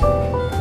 Thanks.